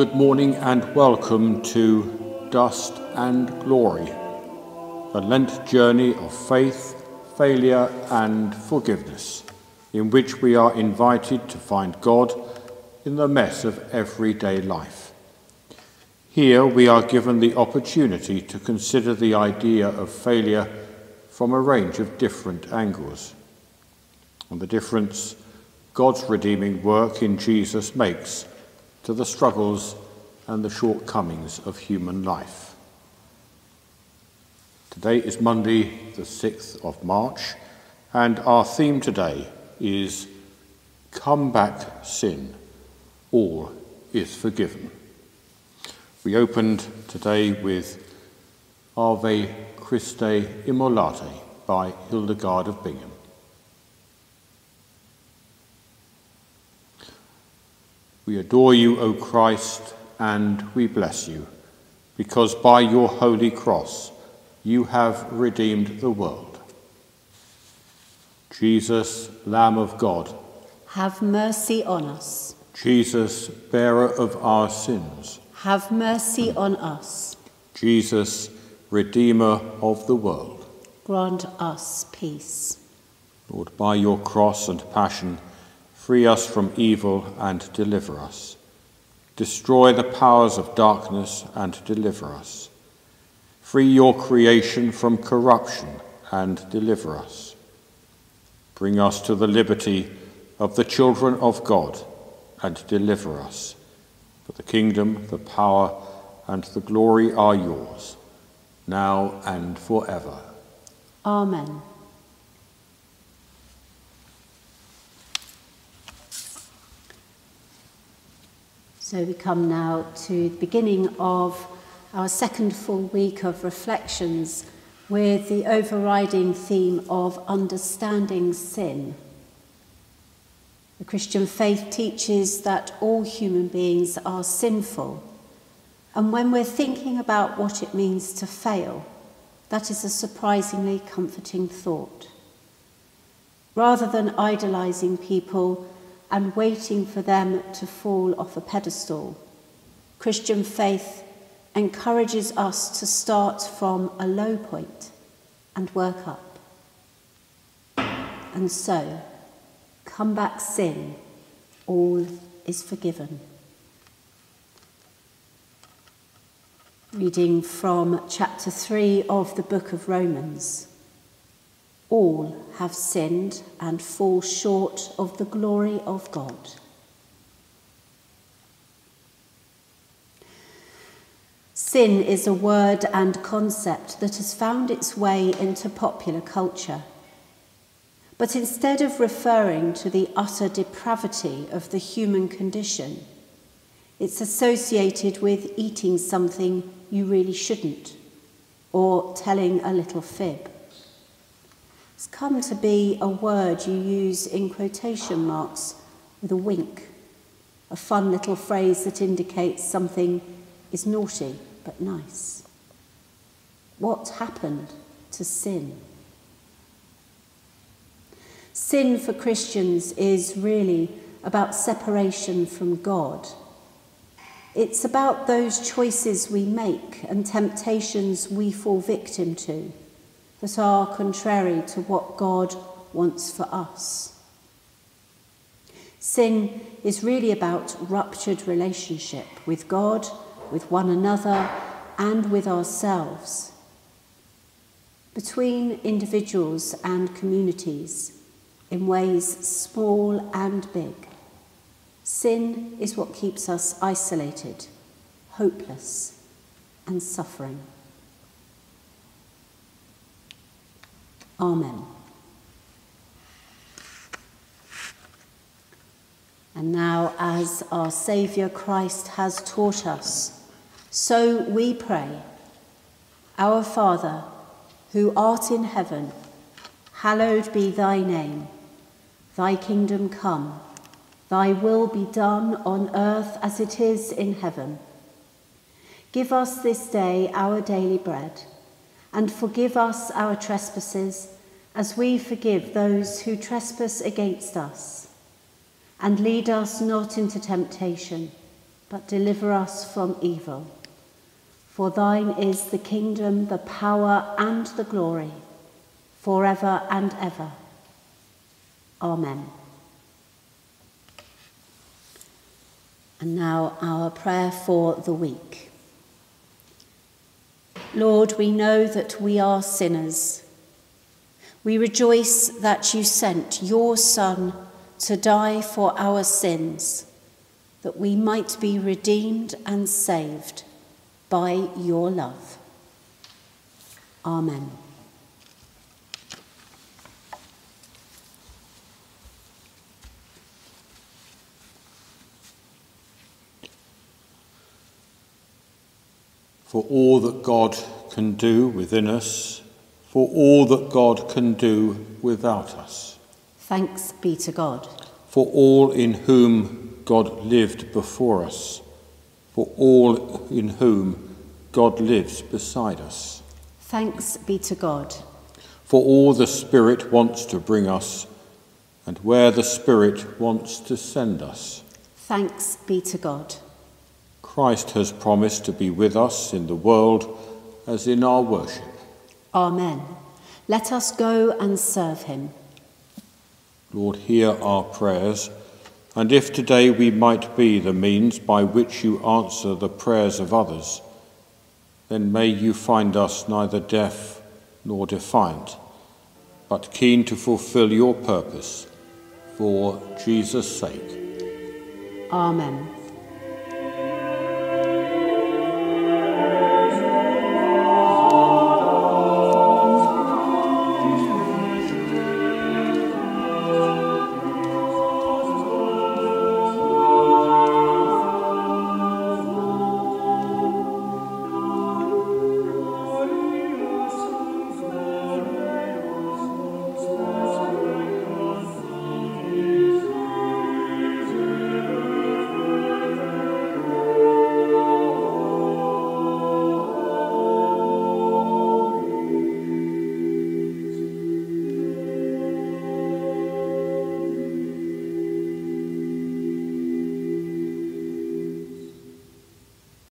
good morning and welcome to Dust and Glory, a Lent journey of faith, failure, and forgiveness, in which we are invited to find God in the mess of everyday life. Here we are given the opportunity to consider the idea of failure from a range of different angles, and the difference God's redeeming work in Jesus makes to the struggles and the shortcomings of human life. Today is Monday, the 6th of March, and our theme today is Come Back Sin, All is Forgiven. We opened today with Ave Christe Immolate by Hildegard of Bingen. We adore you, O Christ, and we bless you, because by your holy cross you have redeemed the world. Jesus, Lamb of God, have mercy on us. Jesus, bearer of our sins, have mercy on us. Jesus, Redeemer of the world, grant us peace. Lord, by your cross and passion, Free us from evil and deliver us. Destroy the powers of darkness and deliver us. Free your creation from corruption and deliver us. Bring us to the liberty of the children of God and deliver us. For the kingdom, the power, and the glory are yours, now and forever. Amen. So we come now to the beginning of our second full week of reflections with the overriding theme of understanding sin. The Christian faith teaches that all human beings are sinful. And when we're thinking about what it means to fail, that is a surprisingly comforting thought. Rather than idolizing people and waiting for them to fall off a pedestal. Christian faith encourages us to start from a low point and work up. And so, come back sin, all is forgiven. Reading from chapter 3 of the book of Romans. All have sinned and fall short of the glory of God. Sin is a word and concept that has found its way into popular culture. But instead of referring to the utter depravity of the human condition, it's associated with eating something you really shouldn't or telling a little fib. It's come to be a word you use in quotation marks with a wink, a fun little phrase that indicates something is naughty but nice. What happened to sin? Sin for Christians is really about separation from God. It's about those choices we make and temptations we fall victim to that are contrary to what God wants for us. Sin is really about ruptured relationship with God, with one another, and with ourselves. Between individuals and communities, in ways small and big. Sin is what keeps us isolated, hopeless, and suffering. Amen. And now, as our Saviour Christ has taught us, so we pray Our Father, who art in heaven, hallowed be thy name. Thy kingdom come, thy will be done on earth as it is in heaven. Give us this day our daily bread and forgive us our trespasses as we forgive those who trespass against us. And lead us not into temptation, but deliver us from evil. For thine is the kingdom, the power, and the glory, forever and ever. Amen. And now our prayer for the week. Lord, we know that we are sinners. We rejoice that you sent your Son to die for our sins that we might be redeemed and saved by your love. Amen. For all that God can do within us, for all that God can do without us. Thanks be to God. For all in whom God lived before us, for all in whom God lives beside us. Thanks be to God. For all the Spirit wants to bring us, and where the Spirit wants to send us. Thanks be to God. Christ has promised to be with us in the world as in our worship. Amen. Let us go and serve him. Lord, hear our prayers and if today we might be the means by which you answer the prayers of others, then may you find us neither deaf nor defiant, but keen to fulfill your purpose for Jesus' sake. Amen.